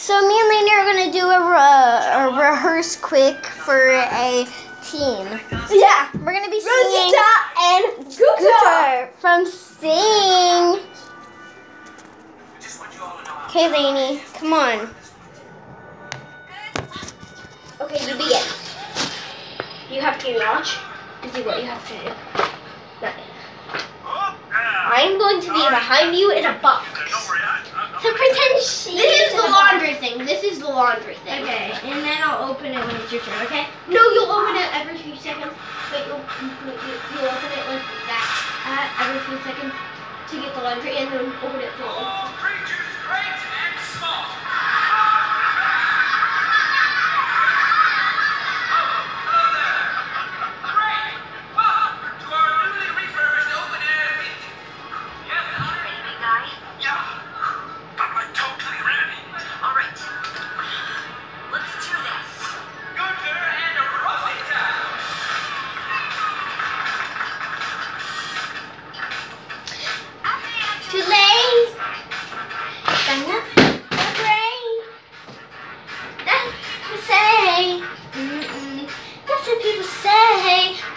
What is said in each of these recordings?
So me and Lainey are gonna do a, re- a rehearse quick for a team. Yeah. We're gonna be singing Rosita and Gunter. Guitar from Sing. Okay, Lainey, come on. Okay, you begin. You have to watch to do what you have to do. I'm going to be behind you in a box. So pretend she. This is the laundry thing. This is the laundry thing. Okay, and then I'll open it when it's your turn. Okay. No, you'll open it every few seconds. But you'll, you, you'll open it like that uh, every few seconds to get the laundry and then open it fully. Too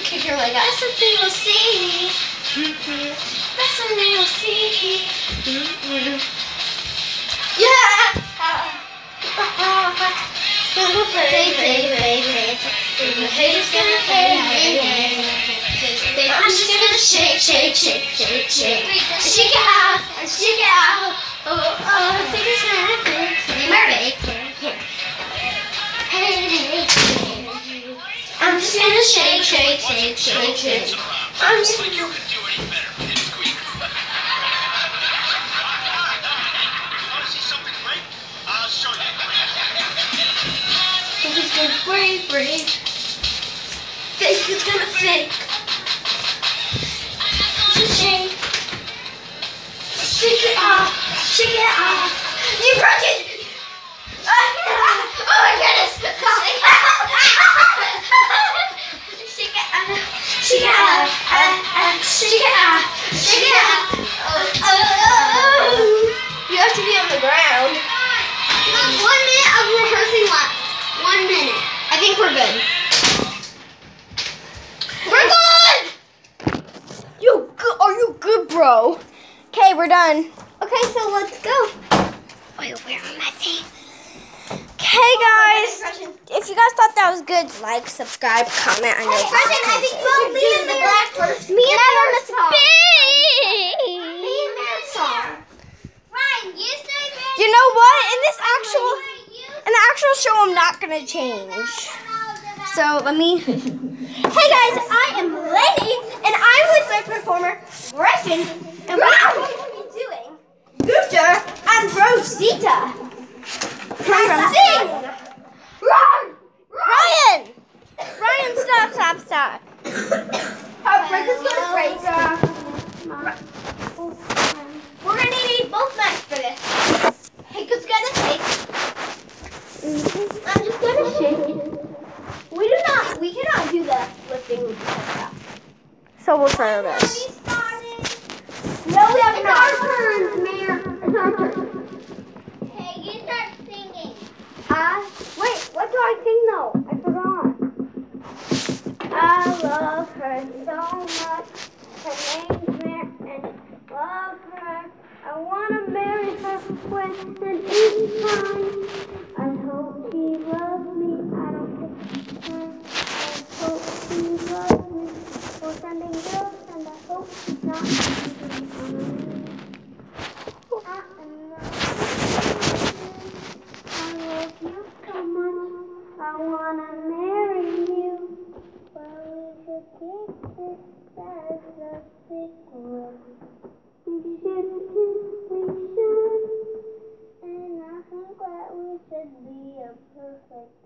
To kick your leg out. that's what they will see. Mm-hmm. That's what they will see. Mm-hmm. Yeah. Play, play, play, play. The haters gonna. I'm just gonna shake, shake, shake, shake, shake. Shake it out, shake it out. Oh, oh, oh think it's gonna Murray. Hey, hey, hey. I'm just gonna shake, shake, shake, shake, shake. I'm just Like you could do any better, Pipsqueak. Want to see something great? I'll show you. I'm just gonna break, break. Fake is gonna fake. Just shake. Shake it off. Shake it off. You broke it. Oh my goodness. Oh Shake it off. Shake it off. Shake it off. Shake. Oh, oh. You have to be on the ground. One minute of rehearsing left. One minute. I think we're good. We're good. You good? Are you good, bro? Okay, we're done. Okay, so let's go. Wait, where am I seeing? Okay, guys. If you guys thought that was good, like, subscribe, comment. I know. Hey, Gretchen, I think well, we should do the black first. Me and Mom her. Me and Mom talk. Ryan, you say You know what? In this actual, in the actual show, I'm not gonna change. So let me. Hey guys, I am Lady, and I'm with my performer, Gretchen, and we're going to be doing Gunter and Rosita. From Sing. Run! Ryan! Ryan, stop, stop, stop. Heartbreak is gonna break. Uh, We're gonna need both knives for this. Hiccups gonna take. I'm just gonna shake. We do not. We cannot do the lifting with the So we'll try our best. No, we have it's our turn, Mayor. It's our turn. Okay, you start singing. Wait, what do I sing though? I forgot. I love her so much. Her name's Mary, and love her. I wanna marry her when and anytime. I hope she loves me. I don't care. I hope she loves me. For sending girls, and I hope she's not I wanna marry you. Well, we should keep this as a secret. We shouldn't we should. And I think that we should be a perfect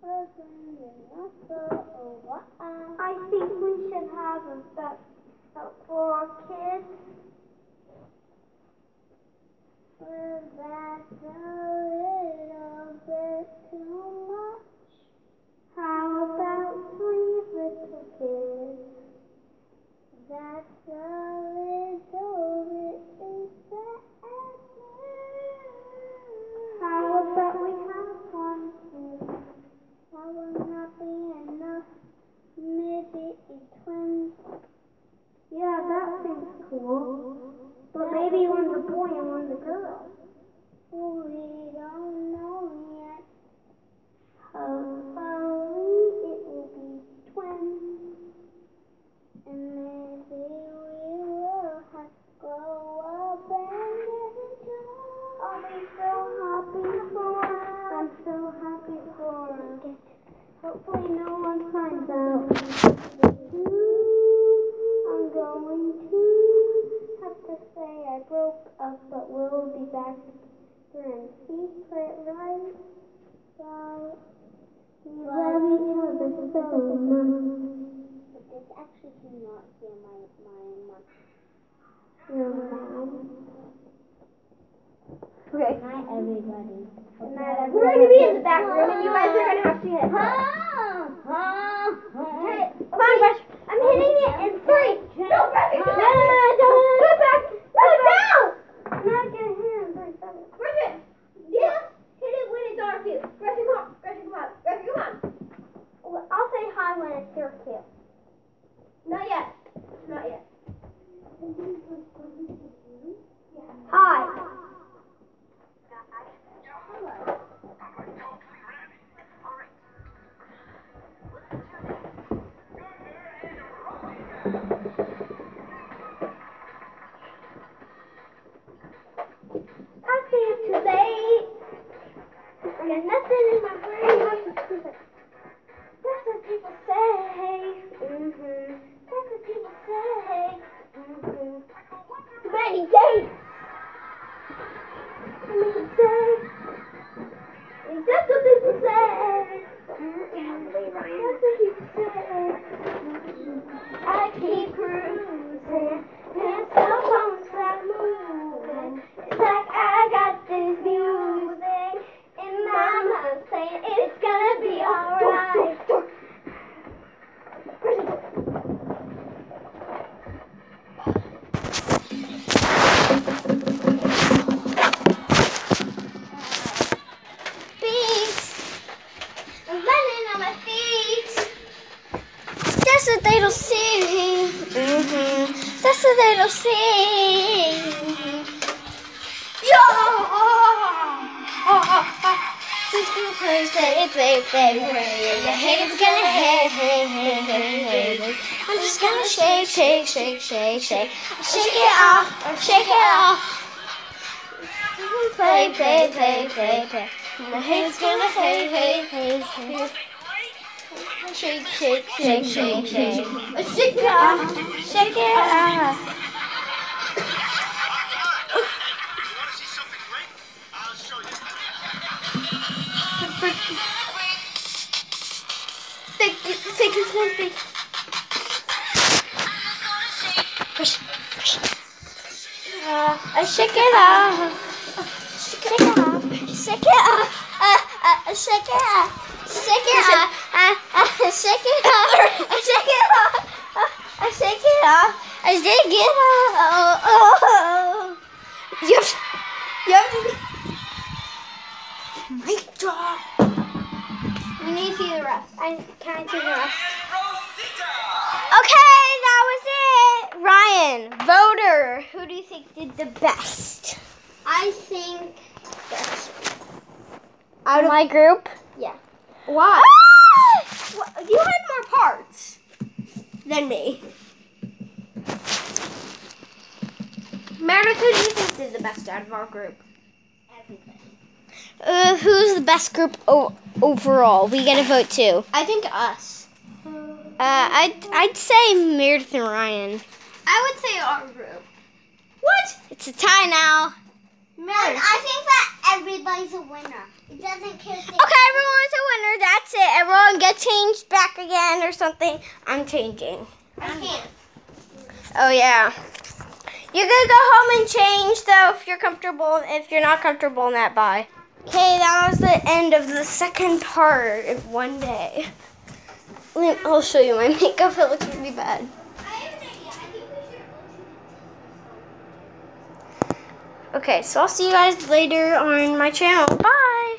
husband and not for a while. I think we should have a bet for our kids. That's a little bit too much. How about three little kids? That's a little bit. I broke up, but we'll be back in secret, right? Right. We love each other so much. But this actually cannot hear my my mom. Your mom. Okay. Good night, everybody. Good night, We're gonna be in the back room, and you guys are gonna have to hit. Hey, Come on, Brush. I'm hitting it in three. No, Brush. No, no, no, don't. Go back. No, no. I'm not gonna hit him for a second. Brush it. Yeah. Hit it when it's our cue. Brush it, come on. Brush it, come on. Brush it, come on. Well, I'll say hi when it's Many days. That's what people say. That's what people say. I keep cruising. Can't stop once I moving. It's like I got this music in my mind saying it's gonna be alright. Feet. I'm running on my feet. That's what they don't see. Mm-hmm. That's what they don't see. Play, play, play, play, play. Your haters gonna hate, hate. I'm just gonna shake, shake, shake, shake, shake. Shake it off, shake it off. Play, play, play, play, play. My haters gonna hate, hate, hate, hate. Shake, shake, shake, shake, shake. Shake it off, shake it show you. Take take it. Push, push. Uh, shake it off. Shake it off. Shake it off. Uh, uh, shake it off. Shake it off. Uh, shake it off. I shake it off. I shake it off. I shake it off. Oh, oh, oh. You you to be. Mic drop. We need to see the rest. I can I see the rest? Okay, that was it. Ryan, voter, who do you think did the best? I think Out of my group? Yeah. Why? Well, you had more parts than me. Meredith, who do you think did the best out of our group? everybody. Uh, who's the best group o- overall? We get a vote too. I think us. Uh, I'd I'd say Meredith and Ryan. I would say our group. What? It's a tie now. I think that everybody's a winner. It doesn't care. Okay, everyone's a winner. That's it. Everyone get changed back again or something. I'm changing. I can't. Oh yeah. You can go home and change though if you're comfortable. If you're not comfortable, not bye. Okay, that was the end of the second part of one day. I'll show you my makeup. It looks really bad. Okay, so I'll see you guys later on my channel. Bye!